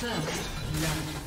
First blood.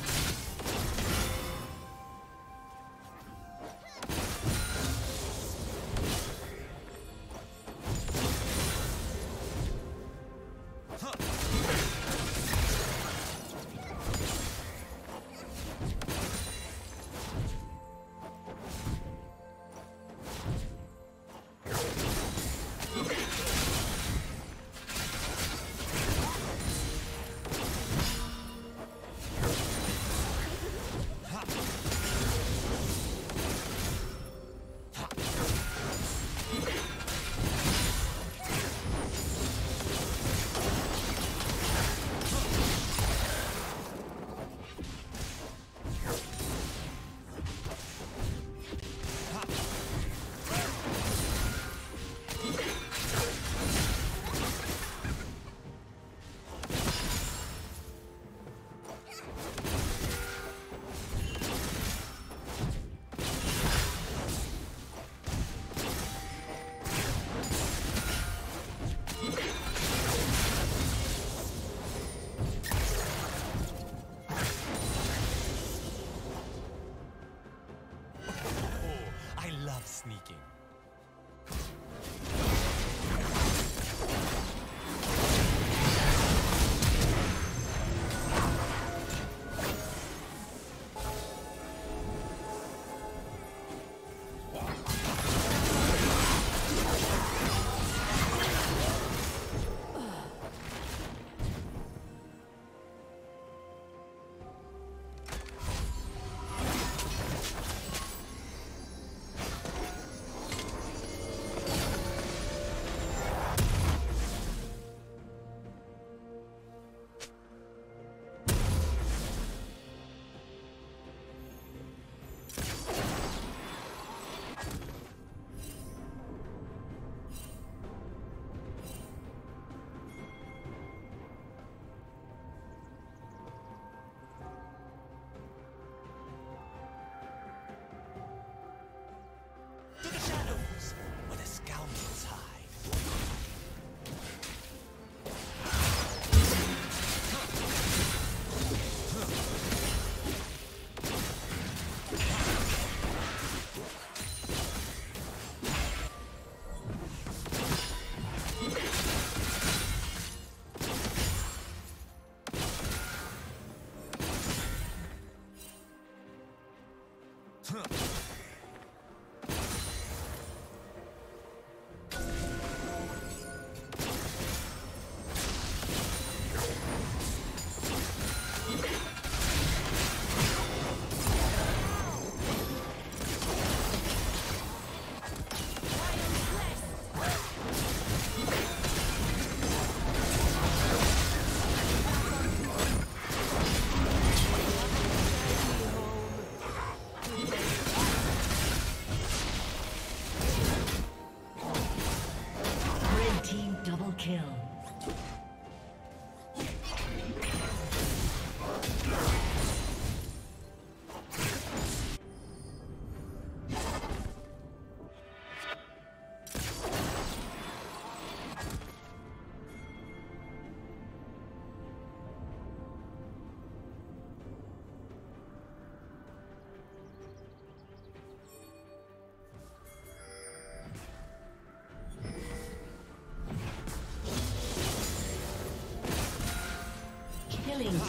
Killing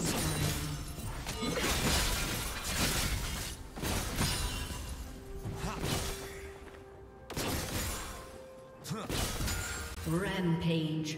Rampage.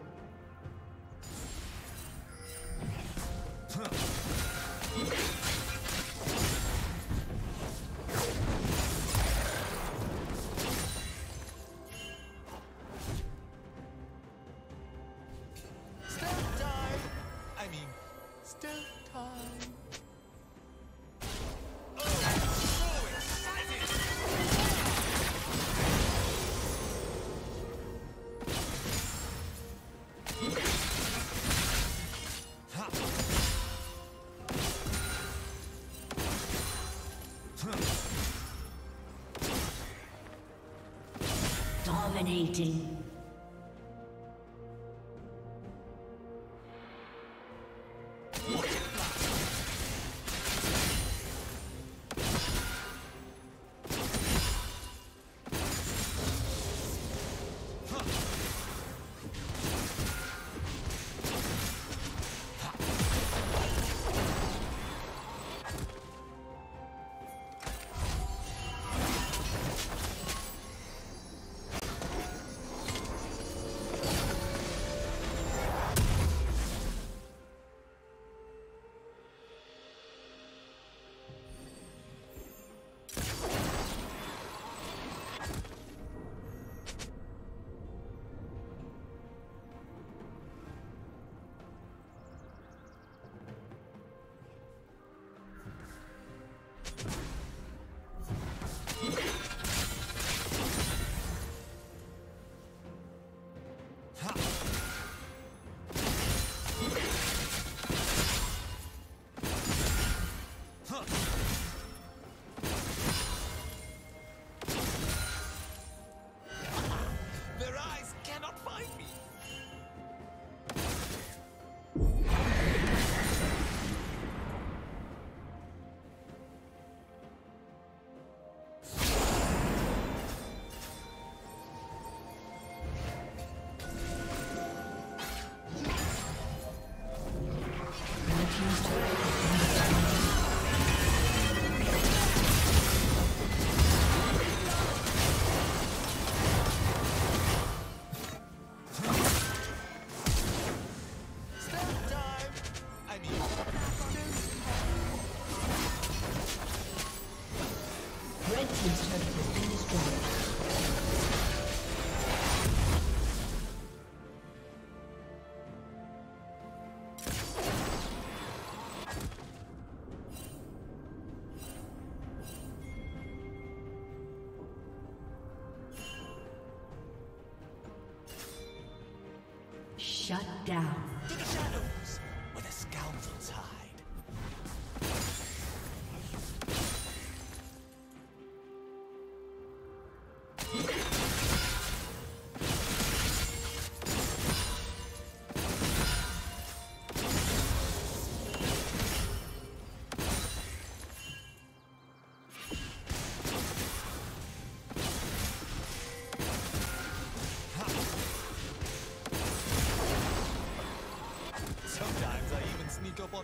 Shut down.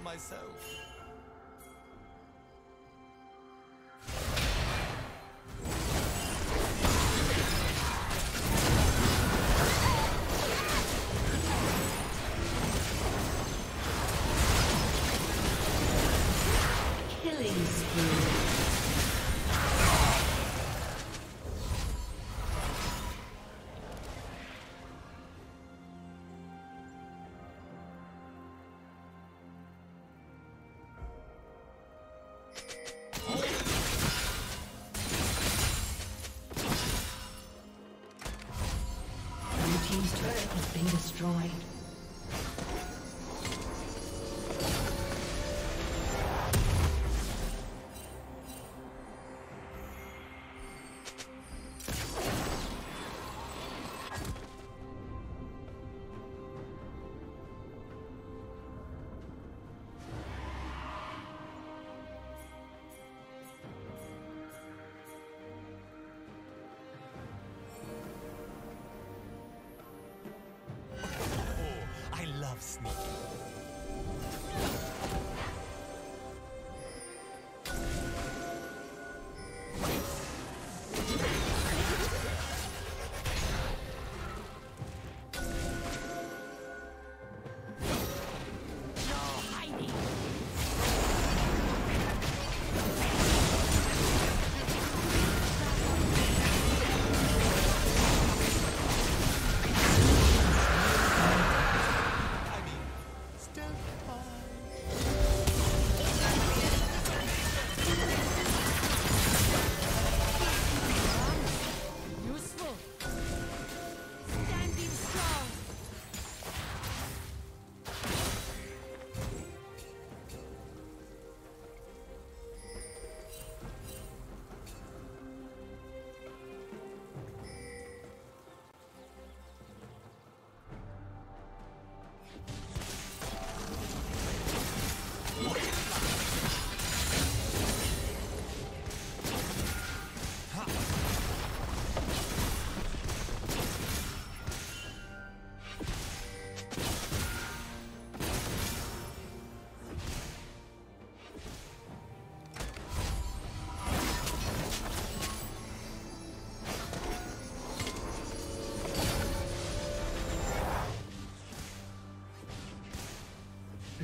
myself.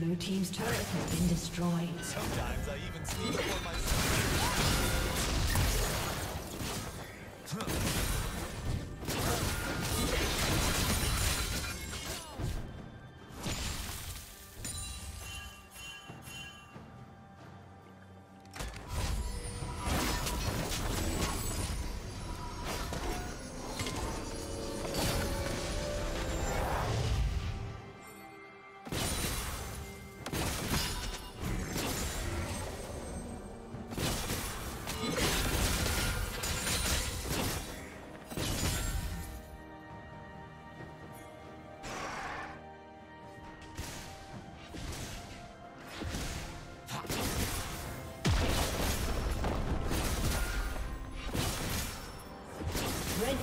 Blue Team's turret has been destroyed. Sometimes I even myself.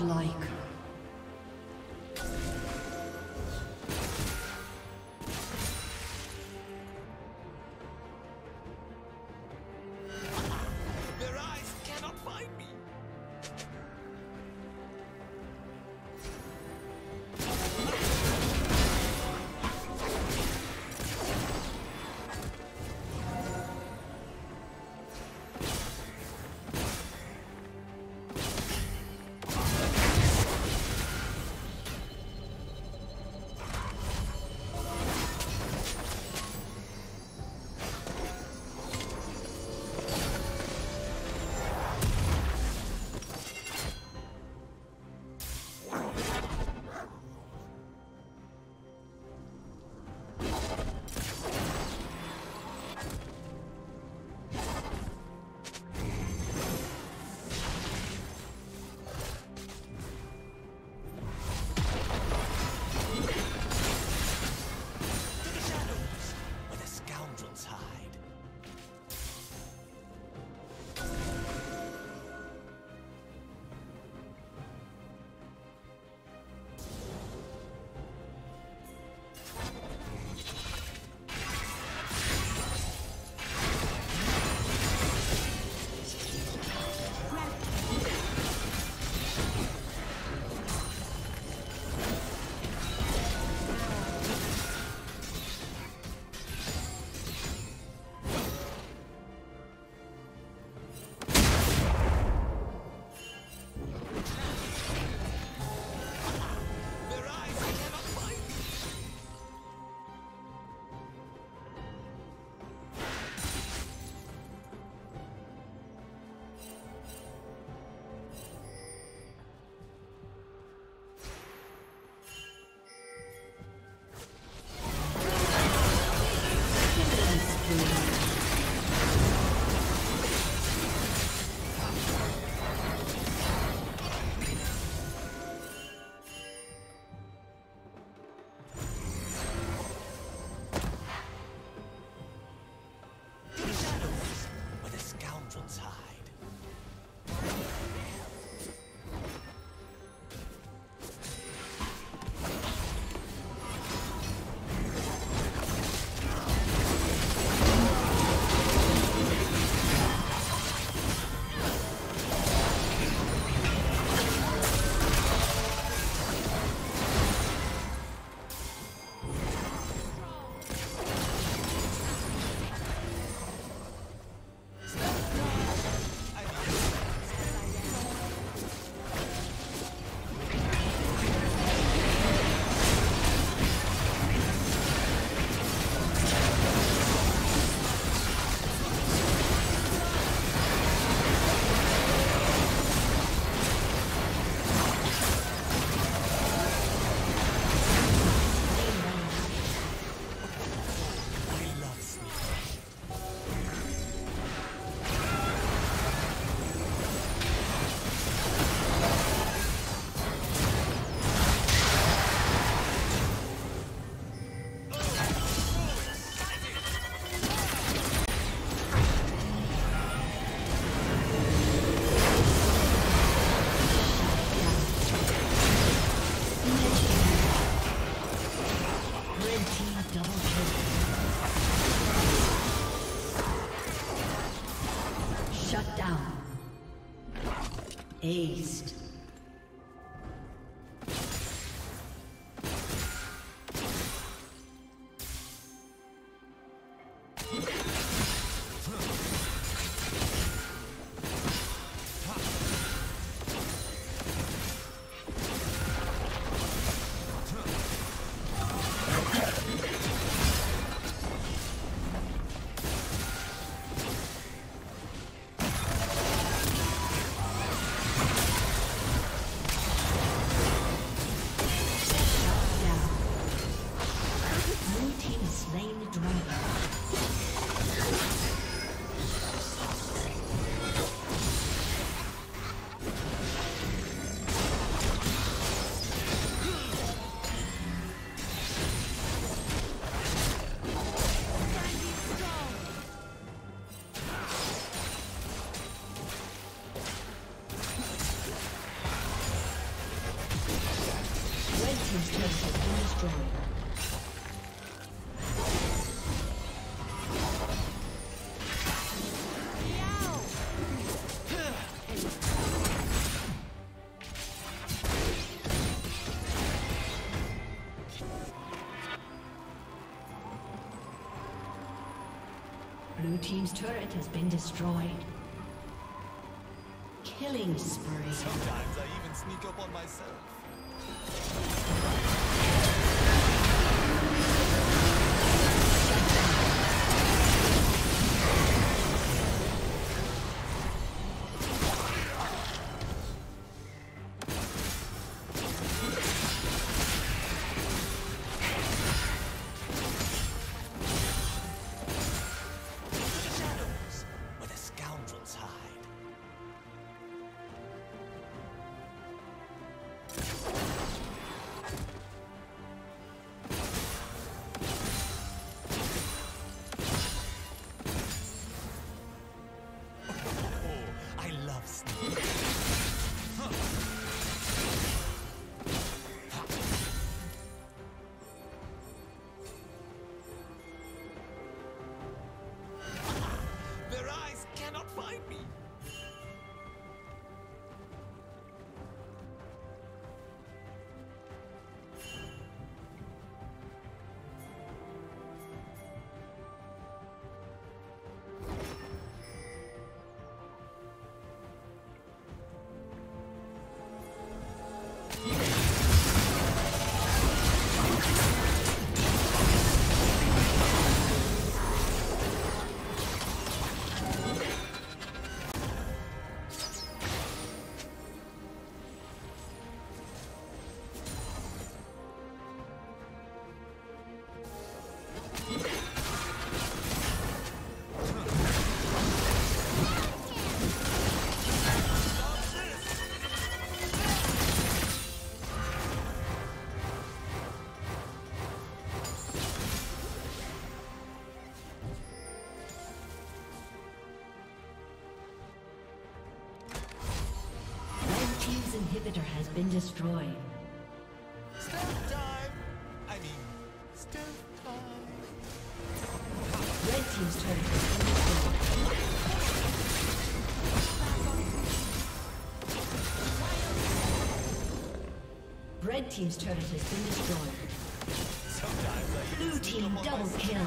Godlike. Aced. Team's turret has been destroyed. Killing spree. Sometimes I even sneak up on myself. Been destroyed. Stealth time. I mean, stealth time. Red team's turret has been destroyed. Red team's turret has been destroyed. Blue team double kill.